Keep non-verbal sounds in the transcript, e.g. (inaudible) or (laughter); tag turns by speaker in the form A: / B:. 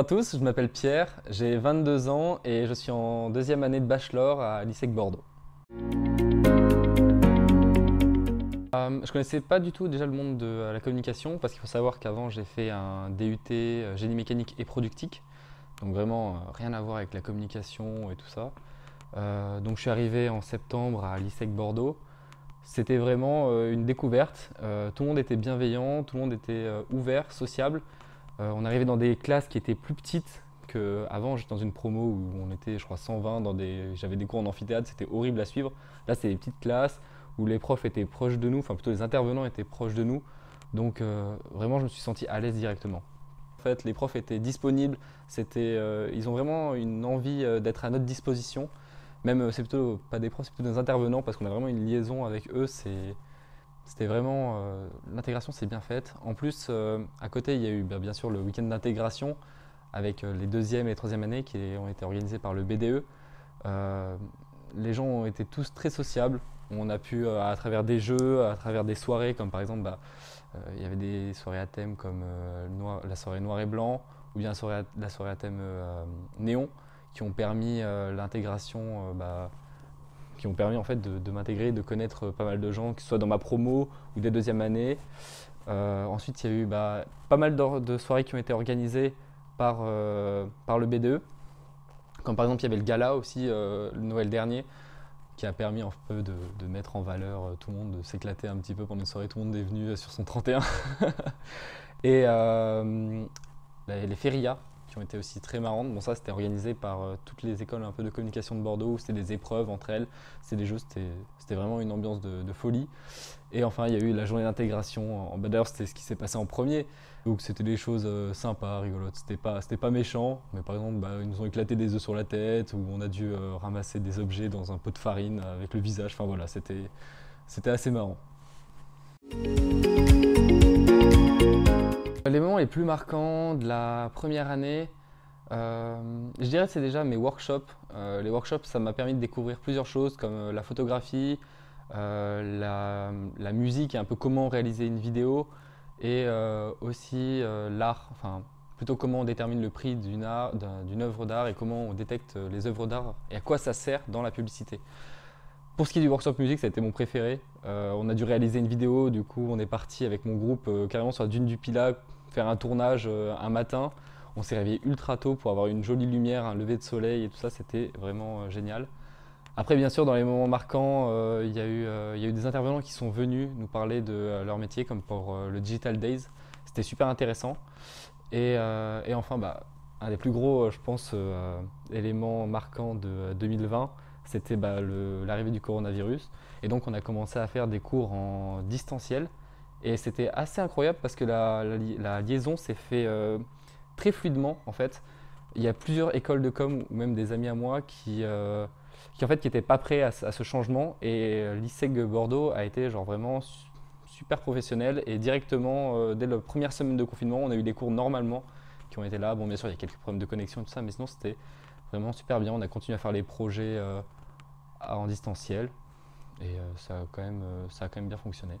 A: à tous, je m'appelle Pierre, j'ai 22 ans et je suis en deuxième année de bachelor à l'ISEC Bordeaux. Euh, je connaissais pas du tout déjà le monde de la communication parce qu'il faut savoir qu'avant j'ai fait un DUT euh, génie mécanique et productique, donc vraiment euh, rien à voir avec la communication et tout ça. donc je suis arrivé en septembre à l'ISEC Bordeaux. C'était vraiment une découverte. tout le monde était bienveillant, tout le monde était ouvert, sociable. On arrivait dans des classes qui étaient plus petites qu'avant. J'étais dans une promo où on était, je crois, 120 dans des. J'avais des cours en amphithéâtre, c'était horrible à suivre. Là, c'est des petites classes où les profs étaient proches de nous, enfin plutôt les intervenants étaient proches de nous. Donc euh, vraiment, je me suis senti à l'aise directement. En fait, les profs étaient disponibles, c'était, euh, ils ont vraiment une envie euh, d'être à notre disposition. Même, c'est plutôt pas des profs, c'est plutôt des intervenants parce qu'on a vraiment une liaison avec eux. C'est, c'était vraiment, l'intégration s'est bien faite. En plus, à côté, il y a eu bah, bien sûr le week-end d'intégration avec les deuxième et troisième années qui ont été organisés par le BDE. les gens ont été tous très sociables. On a pu, euh, à travers des jeux, à travers des soirées, comme par exemple, bah, euh, il y avait des soirées à thème comme euh, la soirée noir et blanc, ou bien la soirée à, thème néon, qui ont permis l'intégration bah, qui ont permis en fait de, m'intégrer, de connaître pas mal de gens, que ce soit dans ma promo ou des deuxièmes années. ensuite, il y a eu bah, pas mal de, soirées qui ont été organisées par, par le BDE. Comme par exemple, il y avait le gala aussi le Noël dernier, qui a permis un peu de, mettre en valeur euh, tout le monde, de s'éclater un petit peu pendant une soirée. Tout le monde est venu euh, sur son 31. (laughs) et euh, les férias qui ont été aussi très marrantes. Bon, ça, c'était organisé par toutes les écoles un peu de communication de Bordeaux. C'était des épreuves entre elles. C'était des jeux. C'était vraiment une ambiance de, folie. Et enfin, il y a eu la journée d'intégration. D'ailleurs, c'était ce qui s'est passé en premier. Donc, c'était des choses sympas, rigolotes. C'était pas, pas méchant. Mais par exemple, bah, ils nous ont éclaté des œufs sur la tête ou on a dû ramasser des objets dans un pot de farine avec le visage. Enfin, voilà, c'était assez marrant. Les moments les plus marquants de la première année, euh, je dirais que c'est déjà mes workshops. Euh, les workshops, ça m'a permis de découvrir plusieurs choses comme euh, la photographie, la, musique et un peu comment réaliser une vidéo et aussi l'art, enfin plutôt comment on détermine le prix d'une œuvre d'art et comment on détecte les œuvres d'art et à quoi ça sert dans la publicité. Pour ce qui est du workshop musique, ça a été mon préféré. on a dû réaliser une vidéo, du coup on est parti avec mon groupe carrément sur la dune du Pilat faire un tournage un matin. On s'est réveillé ultra tôt pour avoir une jolie lumière, un lever de soleil et tout ça, c'était vraiment euh, génial. Après, bien sûr, dans les moments marquants, euh, il y, euh, a eu des intervenants qui sont venus nous parler de leur métier, comme pour le Digital Days. C'était super intéressant. Et, et enfin, bah, un des plus gros, je pense, éléments marquants de 2020, c'était bah, l'arrivée du coronavirus. Et donc, on a commencé à faire des cours en distanciel. Et c'était assez incroyable parce que la, liaison s'est fait très fluidement en fait. Il y a plusieurs écoles de com ou même des amis à moi qui, euh, qui en fait qui n'étaient pas prêts à, ce changement et euh, l'ISEG Bordeaux a été genre vraiment super professionnel et directement euh, dès la première semaine de confinement on a eu des cours normalement qui ont été là. Bon bien sûr il y a quelques problèmes de connexion et tout ça mais sinon c'était vraiment super bien. On a continué à faire les projets en distanciel et ça, a quand même, ça a quand même bien fonctionné.